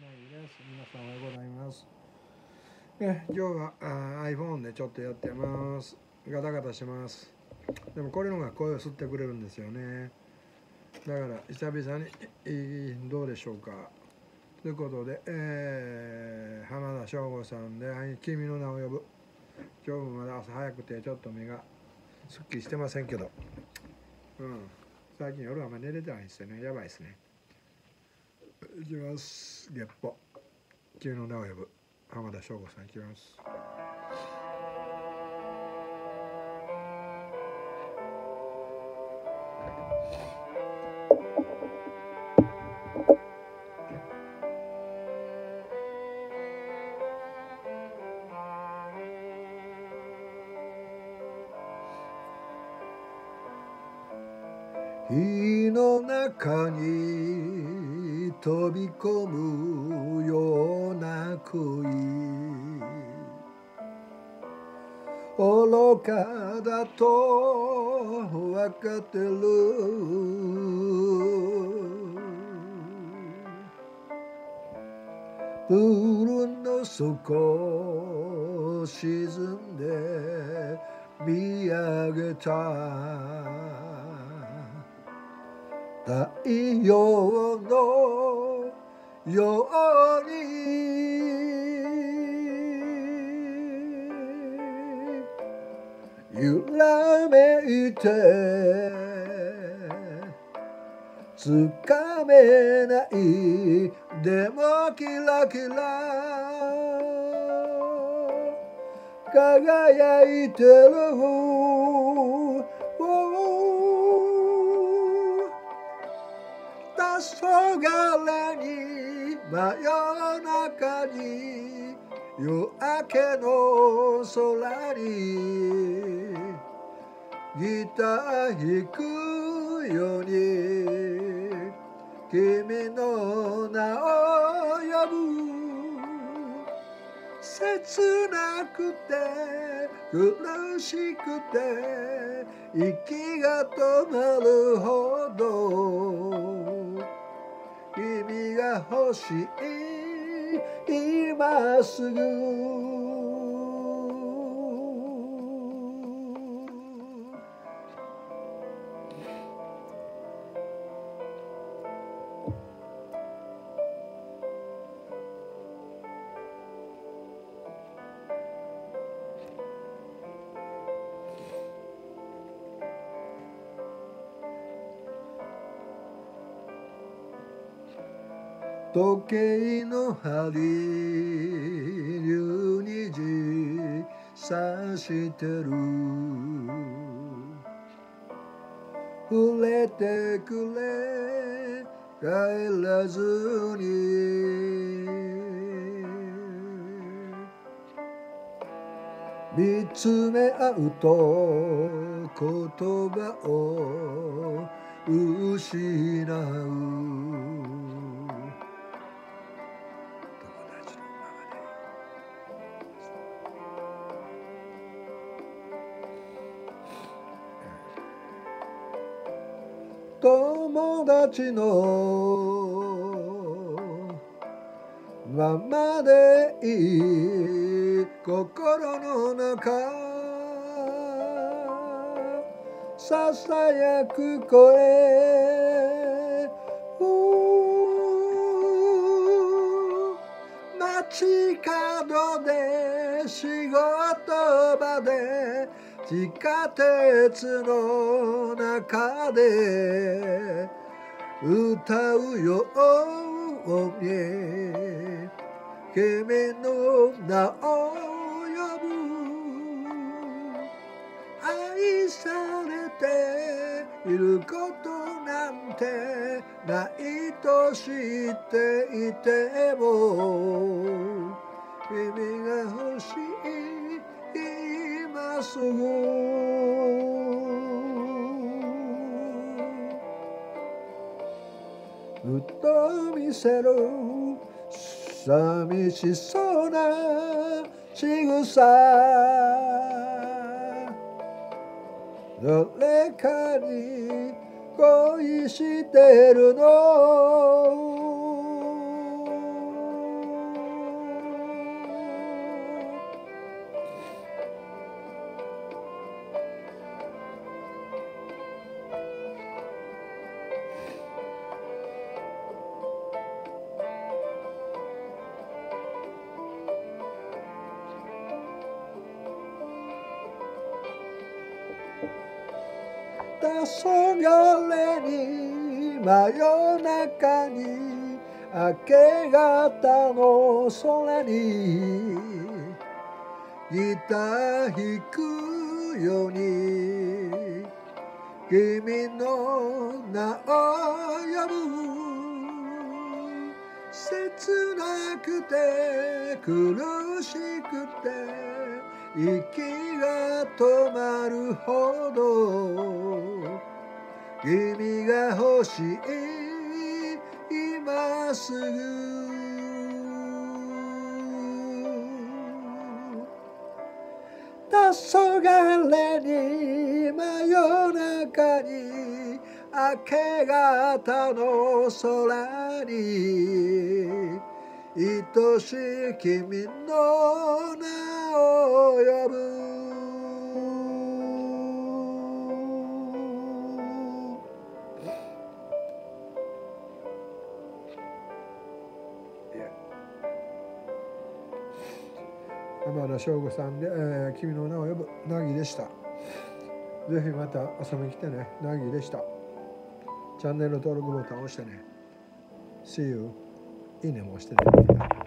です。皆さんおはようございます。え今日はあ iPhone でちょっとやってます。ガタガタします。でもこれのが声を吸ってくれるんですよね。だから久々にいいどうでしょうか。ということで、えー浜田省吾さんで「君の名を呼ぶ」今日もまだ朝早くてちょっと目がすっきりしてませんけど、うん、最近夜はあんまり寝れてないんですよねやばいですねいきます。月歩君の名を呼ぶ浜田省吾さんいきます。火の中に飛び込むような恋愚かだと分かってる。プールの底沈んで見上げた。太陽のように。揺らめいてつかめない。でもキラキラ。輝いてる。黄昏に真夜中に夜明けの空にギター弾くように君の名を呼ぶ。切なくて苦しくて息が止まるほど。君が欲しい。今すぐ時計の針12時指してる。触れてくれ帰らずに。見つめ合うと言葉を失う。友達のままでいい心の中。ささやく声。街角で仕事場で地下鉄の中で歌うように君の名を呼ぶ。愛されていることなんてないと知っていても君が欲しい今すぐふと見せる寂しそうな仕草。誰かに恋してるの。れに真夜中に明け方の空にギター弾くように君の名を呼ぶ切なくて苦しくて息が止まるほど君が欲しい今すぐ。黄昏に真夜中に明け方の空に愛しい君の名を呼ぶ浜田省吾さんで、えー、君の名を呼ぶなぎでした。ぜひまた遊びに来てね。なぎでした。チャンネル登録ボタンを押してね。See you. いいねも押してね。